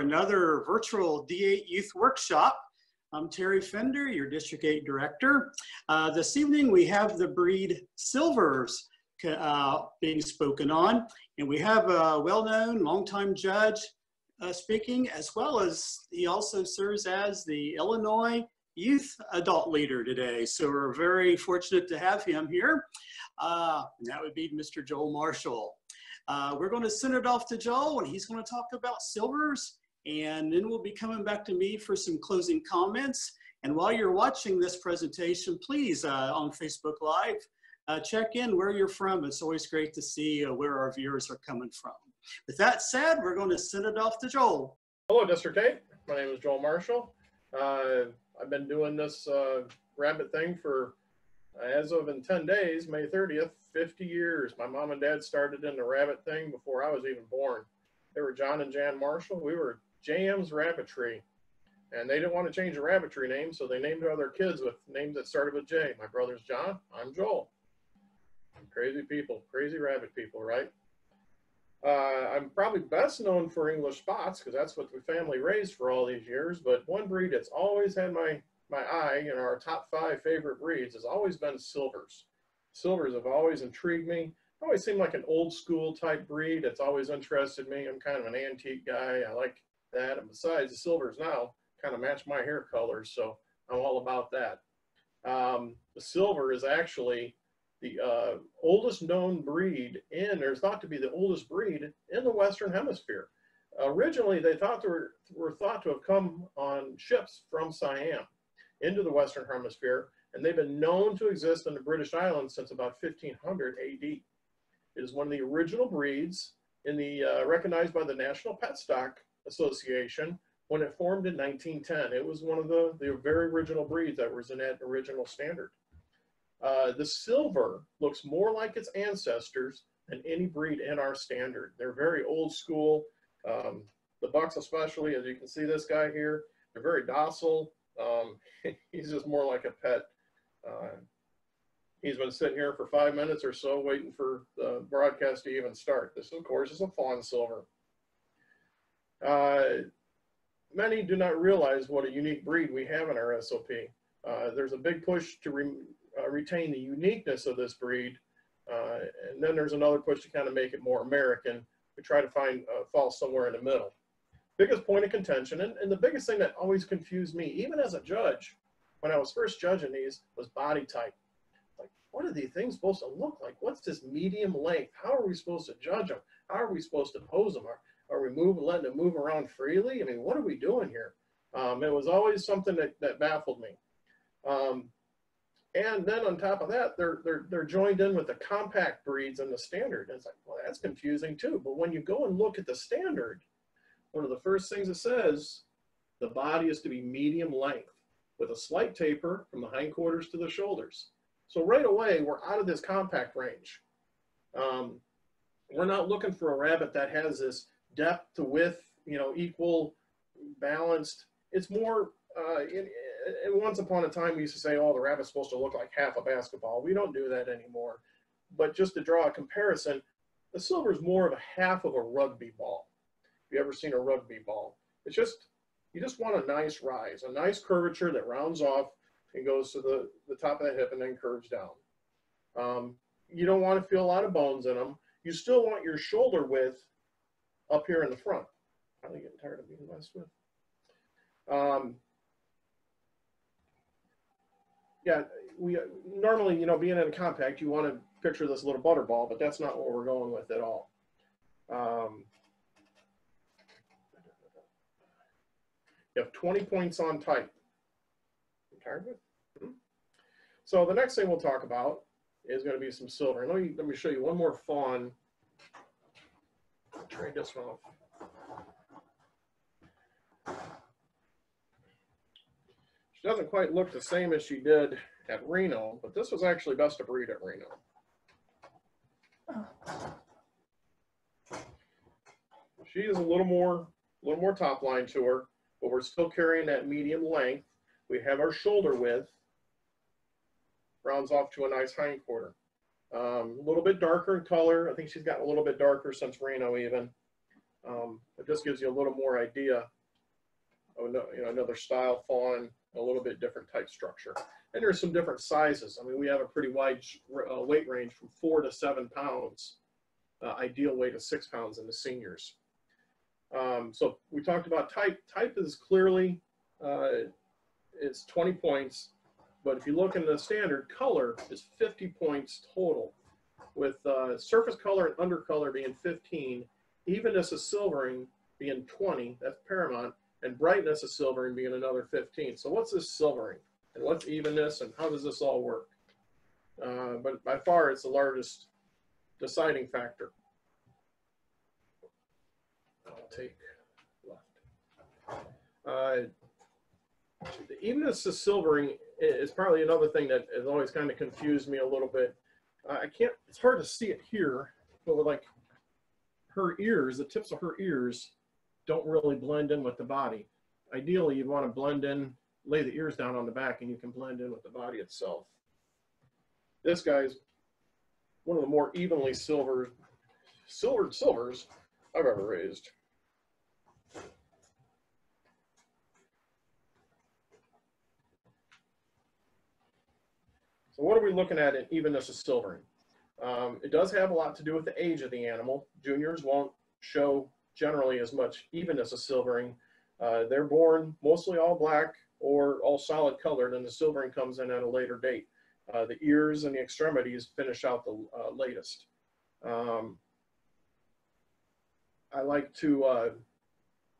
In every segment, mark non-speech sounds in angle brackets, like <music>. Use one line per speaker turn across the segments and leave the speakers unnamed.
another virtual D8 Youth Workshop. I'm Terry Fender, your District 8 Director. Uh, this evening we have the breed Silvers uh, being spoken on, and we have a well-known, longtime judge uh, speaking, as well as he also serves as the Illinois Youth Adult Leader today. So we're very fortunate to have him here. Uh, and that would be Mr. Joel Marshall. Uh, we're going to send it off to Joel, and he's going to talk about silvers, and then we'll be coming back to me for some closing comments. And while you're watching this presentation, please, uh, on Facebook Live, uh, check in where you're from. It's always great to see uh, where our viewers are coming from. With that said, we're going to send it off to Joel.
Hello, District 8. My name is Joel Marshall. Uh, I've been doing this uh, rabbit thing for, as of in 10 days, May 30th, 50 years. My mom and dad started in the rabbit thing before I was even born. They were John and Jan Marshall. We were JM's Rabbitry. And they didn't want to change the rabbitry name, so they named all their kids with names that started with J. My brother's John. I'm Joel. Crazy people, crazy rabbit people, right? Uh, I'm probably best known for English spots because that's what the family raised for all these years. But one breed that's always had my my eye in our top five favorite breeds has always been silvers. Silvers have always intrigued me. Always seemed like an old school type breed. It's always interested me. I'm kind of an antique guy. I like that. And besides, the silvers now kind of match my hair colors, so I'm all about that. Um, the silver is actually the uh, oldest known breed in, or is thought to be the oldest breed in the Western Hemisphere. Originally, they thought they were, were thought to have come on ships from Siam into the Western Hemisphere, and they've been known to exist in the British Islands since about 1500 AD. It is one of the original breeds in the uh, recognized by the National Pet Stock Association when it formed in 1910. It was one of the, the very original breeds that was in that original standard. Uh, the silver looks more like its ancestors than any breed in our standard. They're very old school. Um, the bucks especially, as you can see this guy here, they're very docile. Um, <laughs> he's just more like a pet. Uh, he's been sitting here for five minutes or so waiting for the broadcast to even start. This, of course, is a fawn silver. Uh, many do not realize what a unique breed we have in our SOP. Uh, there's a big push to uh, retain the uniqueness of this breed. Uh, and then there's another push to kind of make it more American. We try to find uh, fall somewhere in the middle. Biggest point of contention, and, and the biggest thing that always confused me, even as a judge, when I was first judging these, was body type. Like, what are these things supposed to look like? What's this medium length? How are we supposed to judge them? How are we supposed to pose them? Are, are we moving, letting it move around freely? I mean, what are we doing here? Um, it was always something that, that baffled me. Um, and then on top of that, they're, they're, they're joined in with the compact breeds and the standard. And it's like, well, that's confusing too. But when you go and look at the standard, one of the first things it says, the body is to be medium length with a slight taper from the hindquarters to the shoulders. So right away, we're out of this compact range. Um, we're not looking for a rabbit that has this depth to width, you know, equal, balanced. It's more, uh, in, and once upon a time we used to say, oh, the rabbit's supposed to look like half a basketball. We don't do that anymore. But just to draw a comparison, the silver is more of a half of a rugby ball. If you ever seen a rugby ball, it's just, you just want a nice rise, a nice curvature that rounds off and goes to the, the top of the hip and then curves down. Um, you don't want to feel a lot of bones in them. You still want your shoulder width up here in the front. I'm getting tired of being messed with. Um, yeah, we normally, you know, being in a compact, you want to picture this little butterball, but that's not what we're going with at all. Um, you have 20 points on tight. Hmm? So the next thing we'll talk about is going to be some silver. Let me let me show you one more fawn. Trade this one off. She doesn't quite look the same as she did at Reno, but this was actually best of breed at Reno. She is a little more, a little more top line to her, but we're still carrying that medium length. We have our shoulder width, rounds off to a nice hind quarter. Um, a little bit darker in color. I think she's gotten a little bit darker since Reno even. Um, it just gives you a little more idea of you know, another style fawn, a little bit different type structure. And there's some different sizes. I mean, we have a pretty wide uh, weight range from four to seven pounds. Uh, ideal weight of six pounds in the seniors. Um, so we talked about type. Type is clearly uh, it's 20 points, but if you look in the standard, color is 50 points total, with uh, surface color and undercolor being 15, evenness of silvering being 20, that's paramount, and brightness of silvering being another 15. So what's this silvering, and what's evenness, and how does this all work? Uh, but by far, it's the largest deciding factor. I'll take left. Uh, the evenness of silvering is probably another thing that has always kind of confused me a little bit. Uh, I can't, it's hard to see it here, but with like her ears, the tips of her ears don't really blend in with the body. Ideally, you'd want to blend in, lay the ears down on the back and you can blend in with the body itself. This guy's one of the more evenly silvered, silvered silvers I've ever raised. So what are we looking at in evenness of silvering? Um, it does have a lot to do with the age of the animal. Juniors won't show generally as much evenness of silvering. Uh, they're born mostly all black or all solid colored and the silvering comes in at a later date. Uh, the ears and the extremities finish out the uh, latest. Um, I like to uh,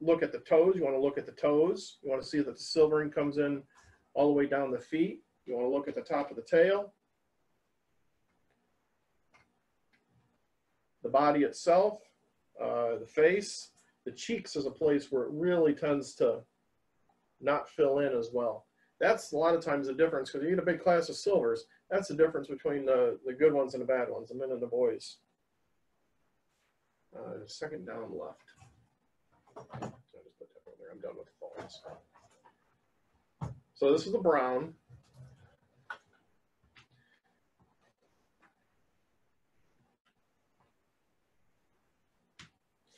look at the toes. You want to look at the toes. You want to see that the silvering comes in all the way down the feet. You want to look at the top of the tail. The body itself, uh, the face, the cheeks is a place where it really tends to not fill in as well. That's a lot of times the difference because you get a big class of silvers. That's the difference between the, the good ones and the bad ones, the men and the boys. Uh, second down left. So I just put that over there. I'm done with the fawns. So this is the brown.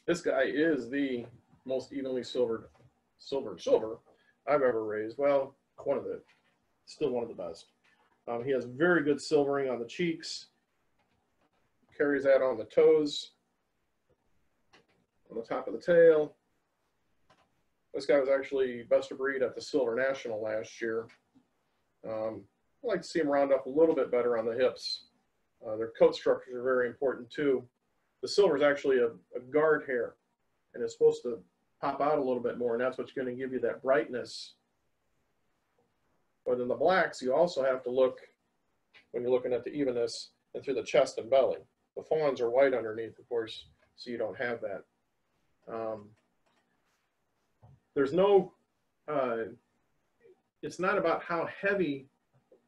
This guy is the most evenly silvered, silvered silver I've ever raised. Well, one of the, still one of the best. Um, he has very good silvering on the cheeks. Carries that on the toes, on the top of the tail. This guy was actually best of breed at the Silver National last year. Um, I like to see him round up a little bit better on the hips. Uh, their coat structures are very important too. The silver is actually a, a guard hair and it's supposed to pop out a little bit more and that's what's going to give you that brightness. But in the blacks, you also have to look when you're looking at the evenness and through the chest and belly. The fawns are white underneath, of course, so you don't have that. Um, there's no, uh, it's not about how heavy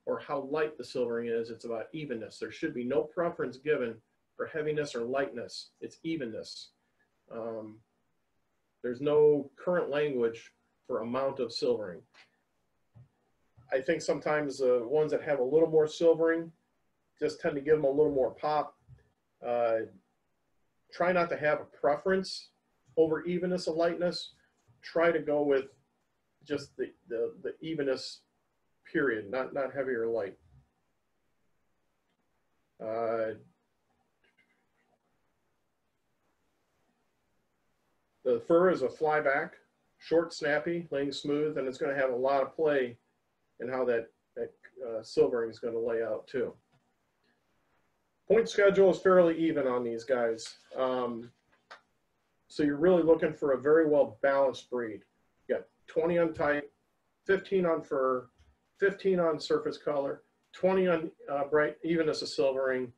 or how light the silvering is, it's about evenness. There should be no preference given for heaviness or lightness, it's evenness. Um, there's no current language for amount of silvering. I think sometimes the ones that have a little more silvering just tend to give them a little more pop. Uh, try not to have a preference over evenness of lightness. Try to go with just the, the, the evenness period, not, not heavy or light. Uh, the fur is a flyback, short, snappy, laying smooth, and it's going to have a lot of play in how that, that uh, silvering is going to lay out too. Point schedule is fairly even on these guys. Um, so you're really looking for a very well balanced breed. You got 20 on type, 15 on fur, 15 on surface color, 20 on uh, bright evenness of silvering,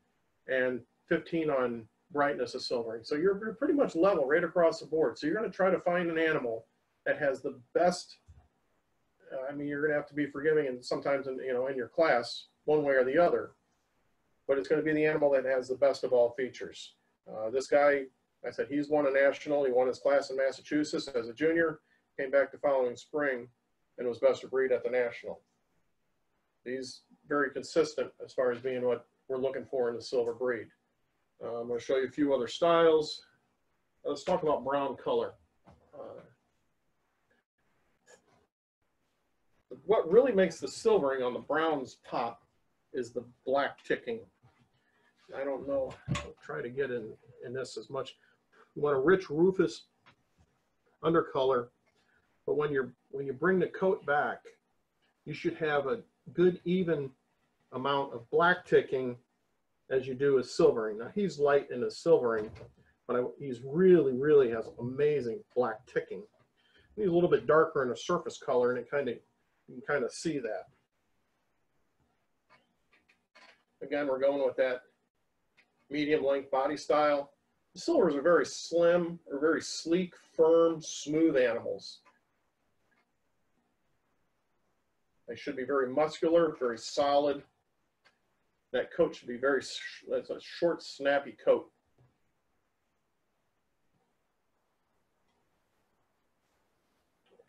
and 15 on brightness of silvering. So you're, you're pretty much level right across the board. So you're going to try to find an animal that has the best. Uh, I mean, you're going to have to be forgiving, and sometimes in you know in your class, one way or the other. But it's going to be the animal that has the best of all features. Uh, this guy, I said, he's won a national. He won his class in Massachusetts as a junior. Came back the following spring, and was best of breed at the national. He's very consistent as far as being what we're looking for in the silver breed. Uh, I'm going to show you a few other styles. let's talk about brown color. Uh, what really makes the silvering on the browns pop is the black ticking. I don't know. I'll try to get in in this as much. You want a rich rufous undercolor, but when you're when you bring the coat back, you should have a good even amount of black ticking as you do with silvering. Now he's light in his silvering, but I, he's really, really has amazing black ticking. He's a little bit darker in the surface color and it kind of, you can kind of see that. Again, we're going with that medium length body style. The silvers are very slim or very sleek, firm, smooth animals. They should be very muscular, very solid. That coat should be very, that's a short, snappy coat.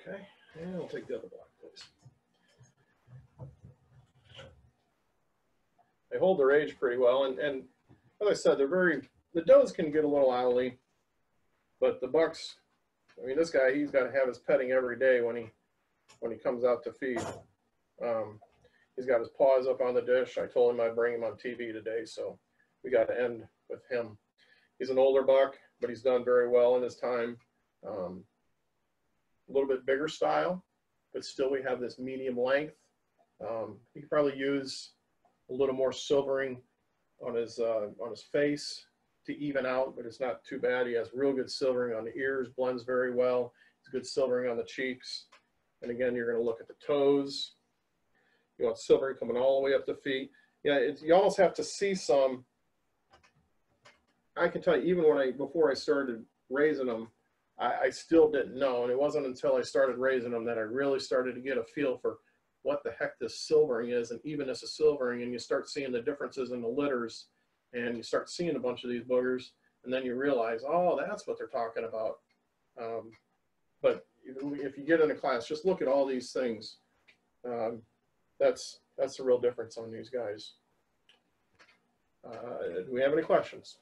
Okay, and I'll take the other block, please. They hold their age pretty well, and, and as I said, they're very, the does can get a little owly, but the bucks, I mean, this guy, he's got to have his petting every day when he, when he comes out to feed. Um, he's got his paws up on the dish. I told him I'd bring him on TV today, so we got to end with him. He's an older buck, but he's done very well in his time. Um, a little bit bigger style, but still we have this medium length. Um, he could probably use a little more silvering on his uh, on his face to even out, but it's not too bad. He has real good silvering on the ears, blends very well. It's good silvering on the cheeks. And again, you're going to look at the toes. You want silvering coming all the way up the feet. Yeah, it's, you almost have to see some. I can tell you, even when I before I started raising them, I, I still didn't know, and it wasn't until I started raising them that I really started to get a feel for what the heck this silvering is and evenness of silvering, and you start seeing the differences in the litters, and you start seeing a bunch of these boogers, and then you realize, oh, that's what they're talking about. Um, but if you get in a class, just look at all these things. Um, that's that's the real difference on these guys. Uh, do we have any questions?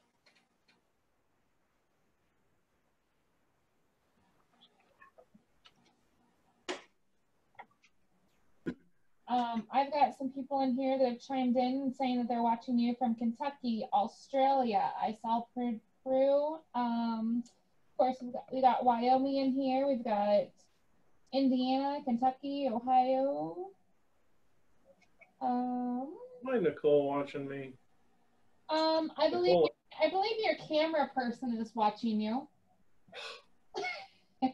Um, I've got some people in here that have chimed in saying that they're watching you from Kentucky, Australia. I saw Peru. Um, of course, we got, we got Wyoming in here. We've got Indiana, Kentucky, Ohio. Um,
Why Nicole watching me?
um, I believe
Nicole,
I believe your camera person is watching you. <laughs>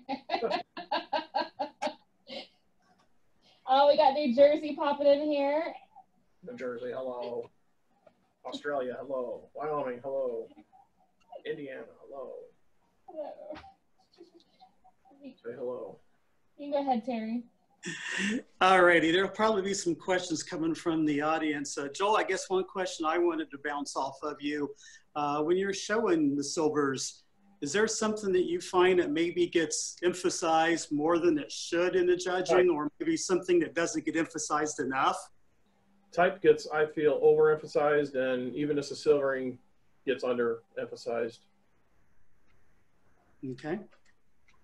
oh, we got New Jersey popping in here.
New Jersey, hello. Australia, hello. Wyoming, hello. Indiana, hello. Say hello.
You can go ahead, Terry.
All righty, there'll probably be some questions coming from the audience. Uh, Joel, I guess one question I wanted to bounce off of you, uh, when you're showing the silvers, is there something that you find that maybe gets emphasized more than it should in the judging, or maybe something that doesn't get emphasized enough?
Type gets, I feel, overemphasized, and evenness of silvering gets underemphasized.
Okay.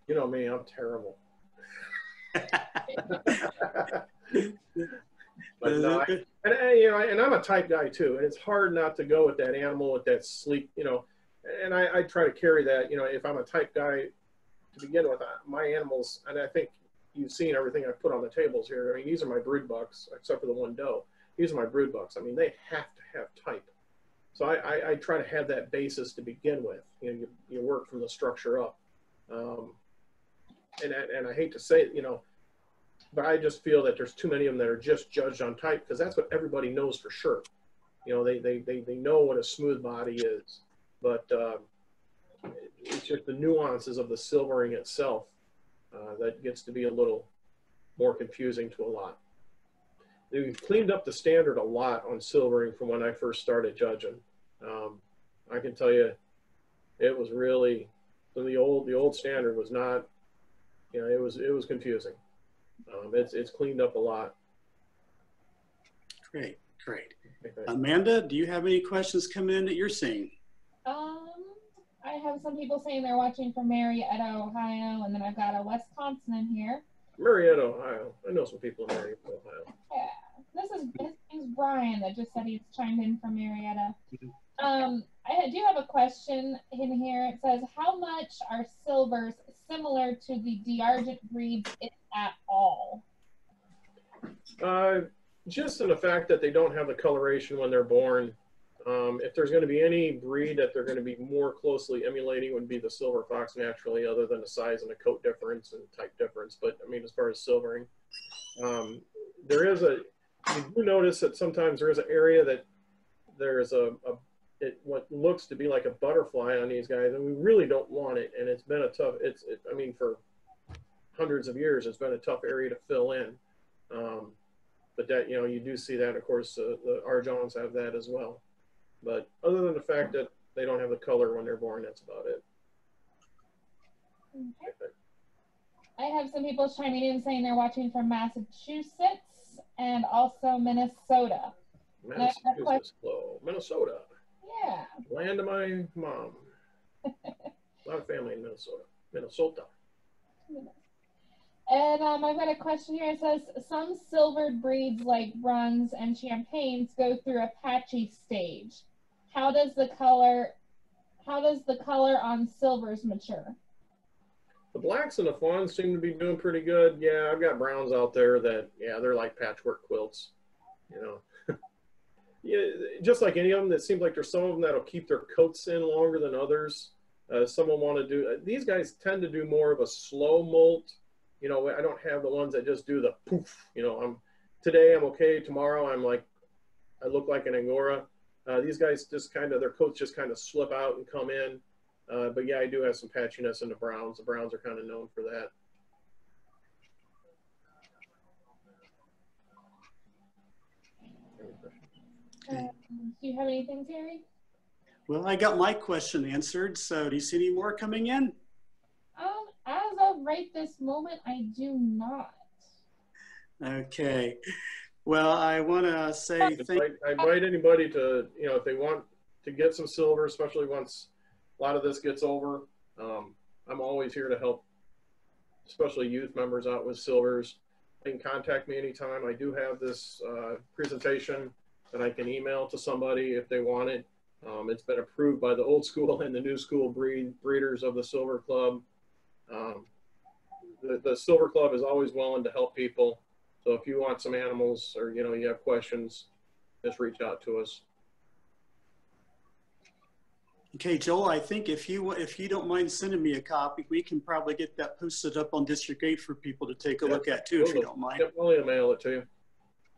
You know me, I'm terrible. But no, I, <laughs> and, and, you know, and I'm a type guy too, and it's hard not to go with that animal with that sleek, you know. And I, I try to carry that, you know, if I'm a type guy to begin with, my animals, and I think you've seen everything I put on the tables here. I mean, these are my brood bucks, except for the one doe. These are my brood bucks. I mean, they have to have type. So I, I, I try to have that basis to begin with. You know, you, you work from the structure up. Um, and, and I hate to say it, you know, but I just feel that there's too many of them that are just judged on type because that's what everybody knows for sure. You know, they, they, they, they know what a smooth body is, but uh, it's just the nuances of the silvering itself uh, that gets to be a little more confusing to a lot. We've cleaned up the standard a lot on silvering from when I first started judging. Um, I can tell you, it was really the old the old standard was not, you know, it was it was confusing. Um, it's it's cleaned up a lot.
Great, great. Amanda, do you have any questions coming in that you're seeing?
Um, I I have some people saying they're watching from Marietta, Ohio, and then I've got a Wisconsin in here.
Marietta, Ohio. I know some people in Marietta, Ohio.
Yeah. This is his name's Brian that just said he's chimed in from Marietta. Um, I do have a question in here. It says, how much are silvers similar to the D'Argent breeds, if at all?
Uh, just in the fact that they don't have the coloration when they're born. Um, if there's going to be any breed that they're going to be more closely emulating would be the silver fox naturally, other than the size and the coat difference and type difference. But I mean, as far as silvering, um, there is a, you do notice that sometimes there is an area that there is a, a it, what looks to be like a butterfly on these guys, and we really don't want it. And it's been a tough, it's, it, I mean, for hundreds of years, it's been a tough area to fill in. Um, but that, you know, you do see that, of course, uh, the Argents have that as well. But other than the fact that they don't have the color when they're born, that's about it.
Okay. I have some people chiming in saying they're watching from Massachusetts and also Minnesota.
Massachusetts, hello. Minnesota,
Yeah.
land of my mom. a lot of family in Minnesota. Minnesota.
And um, I've got a question here. It says some silvered breeds like runs and champagnes go through a patchy stage. How does the color how does the color on silvers mature?
The blacks and the fawns seem to be doing pretty good. Yeah, I've got browns out there that, yeah, they're like patchwork quilts, you know. Yeah, just like any of them, it seems like there's some of them that'll keep their coats in longer than others. Uh, some will want to do, uh, these guys tend to do more of a slow molt. You know, I don't have the ones that just do the poof, you know, I'm, today I'm okay, tomorrow I'm like, I look like an Angora. Uh, these guys just kind of, their coats just kind of slip out and come in. Uh, but yeah, I do have some patchiness in the Browns. The Browns are kind of known for that.
Um, do you have anything, Terry?
Well, I got my question answered. So do you see any more coming in?
Um, as of right this moment, I do not.
Okay. Well, I want to say
I
thank
invite, I invite anybody to, you know, if they want to get some silver, especially once a lot of this gets over, um, I'm always here to help, especially youth members out with silvers. They can contact me anytime. I do have this uh, presentation that I can email to somebody if they want it. Um, it's been approved by the old school <laughs> and the new school breed breeders of the Silver Club. Um, the, the Silver Club is always willing to help people. So if you want some animals or, you know, you have questions, just reach out to us.
Okay, Joel, I think if you if you don't mind sending me a copy, we can probably get that posted up on District 8 for people to take a look at too, if you don't mind.
Yep, I'll email it to you.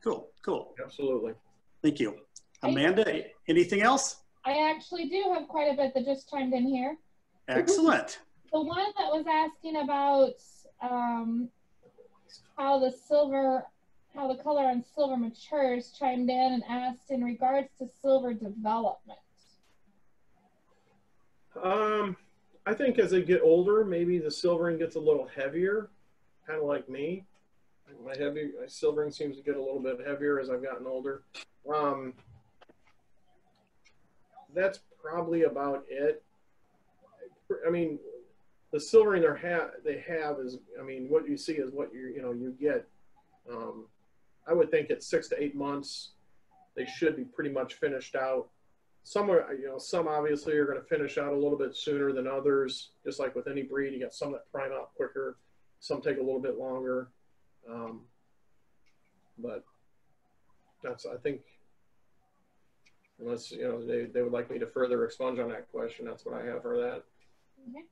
Cool, cool.
Absolutely.
Thank you. Amanda, anything else?
I actually do have quite a bit that just chimed in here.
Excellent. <laughs>
The one that was asking about um, how the silver, how the color on silver matures, chimed in and asked in regards to silver development.
Um, I think as they get older, maybe the silvering gets a little heavier, kind of like me. My heavy, my silvering seems to get a little bit heavier as I've gotten older. Um, that's probably about it. I mean, the silvering they have they have is, I mean, what you see is what you you know you get. Um, I would think at six to eight months, they should be pretty much finished out some are, you know, some obviously are going to finish out a little bit sooner than others. Just like with any breed, you got some that prime out quicker, some take a little bit longer. Um, but that's, I think, unless you know they, they would like me to further expunge on that question, that's what I have for that.
Okay.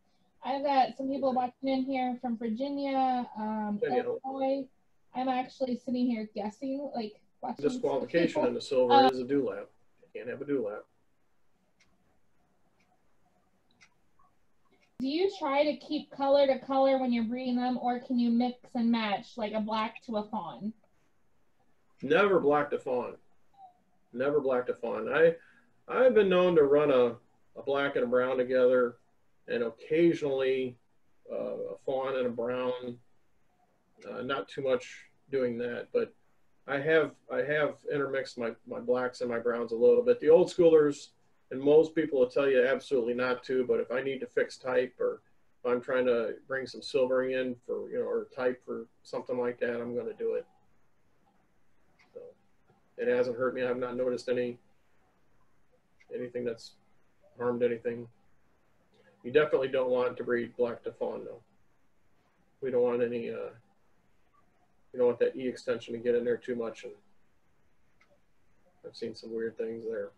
I've got some people watching in here from Virginia, um,
Virginia.
Illinois. I'm actually sitting here guessing, like watching.
Disqualification in the silver
Uh,
is a dewlap. You can't have a dewlap.
Do you try to keep color to color when you're breeding them, or can you mix and match like a black to a fawn?
Never black to fawn. Never black to fawn. I I've been known to run a, a black and a brown together, and occasionally uh, a fawn and a brown. Uh, not too much doing that, but I have I have intermixed my my blacks and my browns a little bit. The old schoolers And most people will tell you absolutely not to, but if I need to fix type or if I'm trying to bring some silvering in for, you know, or type for something like that, I'm going to do it. So it hasn't hurt me. I've not noticed any, anything that's harmed anything. You definitely don't want to breed black to fawn though. We don't want any, uh, you don't want that E extension to get in there too much. And I've seen some weird things there.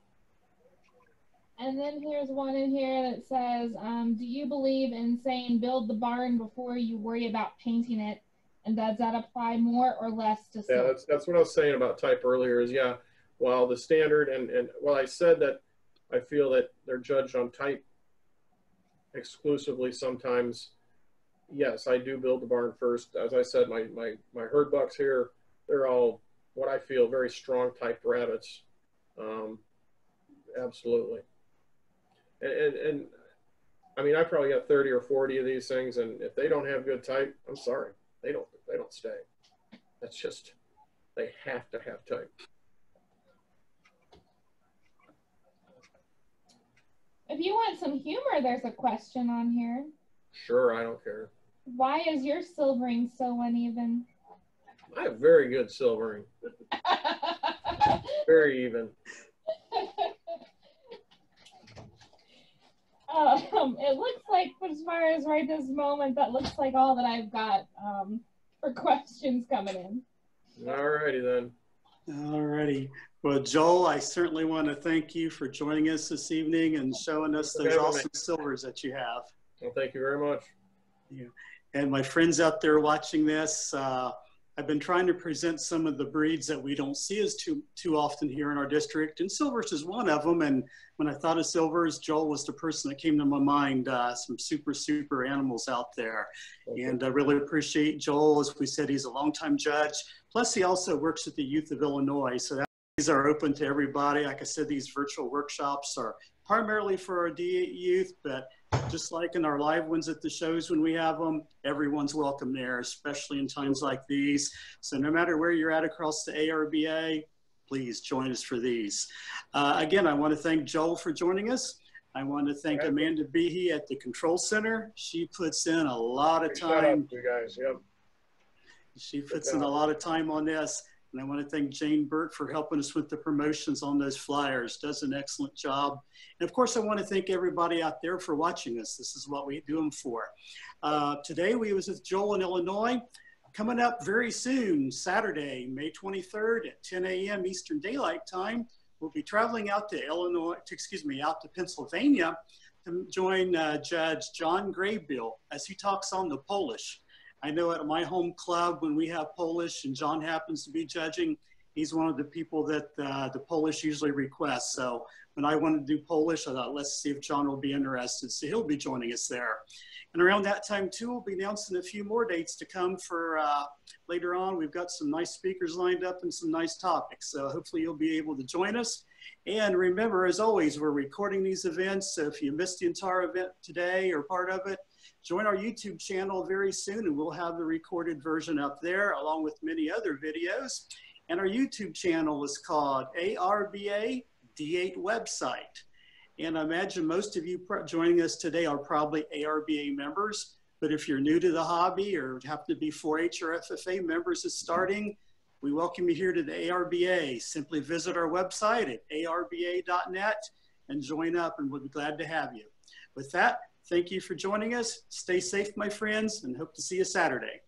And then here's one in here that says, um, do you believe in saying build the barn before you worry about painting it? And does that apply more or less to
Yeah, that's, that's what I was saying about type earlier is yeah, while the standard and, and while I said that I feel that they're judged on type exclusively sometimes, yes, I do build the barn first. As I said, my, my, my herd bucks here, they're all what I feel very strong type rabbits. Um, absolutely. And, and, and I mean, I probably got 30 or 40 of these things. And if they don't have good type, I'm sorry, they don't, they don't stay. That's just, they have to have type.
If you want some humor, there's a question on here.
Sure, I don't care.
Why is your silvering so uneven?
I have very good silvering, <laughs> very even.
Um, <laughs> it looks like, as far as right this moment, that looks like all that I've got um, for <laughs> questions coming in.
Alrighty then.
Alrighty. Well, Joel, I certainly want to thank you for joining us this evening and showing us those
Okay, well,
awesome silvers that you have.
Well, thank you very much. Yeah.
And my friends out there watching this, uh, I've been trying to present some of the breeds that we don't see as too too often here in our district, and Silvers is one of them. And when I thought of Silvers, Joel was the person that came to my mind. Uh, some super super animals out there,
Okay.
and I really appreciate Joel. As we said, he's a longtime judge. Plus, he also works at the Youth of Illinois, so that, these are open to everybody. Like I said, these virtual workshops are primarily for our D8 youth, but just like in our live ones at the shows when we have them, everyone's welcome there, especially in times like these. So no matter where you're at across the ARBA, please join us for these. Uh, again, I want to thank Joel for joining us. I want to thank
Okay.
Amanda Behe at the Control Center. She puts in a lot of
Big shout out
time.
you guys. Yep.
She puts in a lot of time on this. And I want to thank Jane Burt for helping us with the promotions on those flyers. Does an excellent job. And of course, I want to thank everybody out there for watching us. This is what we do them for. Uh, today, we was with Joel in Illinois. Coming up very soon, Saturday, May 23rd at 10 a.m. Eastern Daylight Time, we'll be traveling out to Illinois, to- excuse me, out to Pennsylvania to join uh, Judge John Graybill as he talks on the Polish. I know at my home club, when we have Polish and John happens to be judging, he's one of the people that uh, the Polish usually request. So when I wanted to do Polish, I thought, let's see if John will be interested. So he'll be joining us there. And around that time, too, we'll be announcing a few more dates to come for uh, later on. We've got some nice speakers lined up and some nice topics. So hopefully you'll be able to join us. And remember, as always, we're recording these events. So if you missed the entire event today or part of it, join our YouTube channel very soon and we'll have the recorded version up there along with many other videos. And our YouTube channel is called ARBA D8 website. And I imagine most of you joining us today are probably ARBA members. But if you're new to the hobby or happen to be 4-H or FFA members is starting, we welcome you here to the ARBA. Simply visit our website at arba.net and join up and we'll be glad to have you. With that, thank you for joining us. Stay safe, my friends, and hope to see you Saturday.